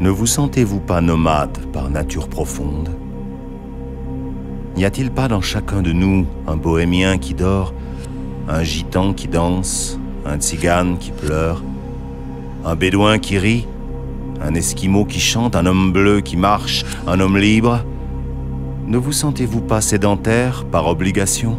Ne vous sentez-vous pas nomade par nature profonde? N'y a-t-il pas dans chacun de nous un bohémien qui dort, un gitan qui danse, un tzigane qui pleure, un bédouin qui rit, un esquimau qui chante, un homme bleu qui marche, un homme libre? Ne vous sentez-vous pas sédentaire par obligation?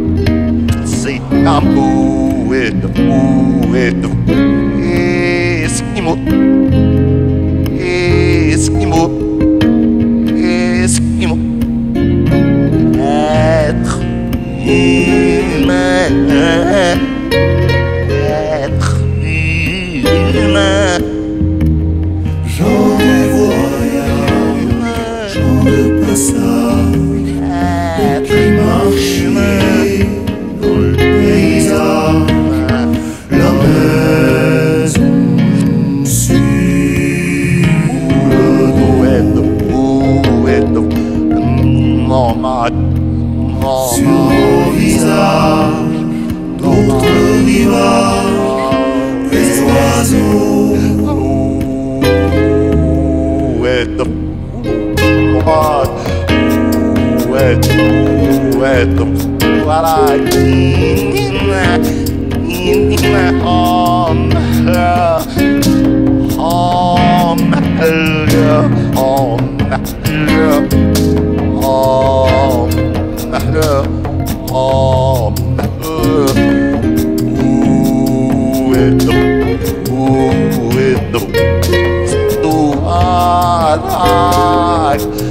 comme Uedo, Uedo, Eskimo, Eskimo, Eskimo, être humain, être ma Sur vos visages, d'autres rivages, les oiseaux. Où est the Où est Où est Voilà. In, in, in, on. Life.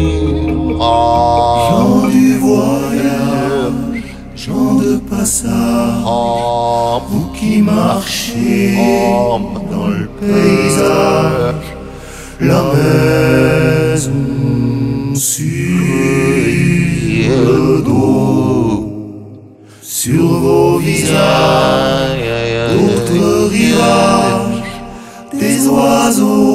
vous qui marchez dans le paysage, la maison sur le dos, sur vos visages, d'autres rivages, des oiseaux.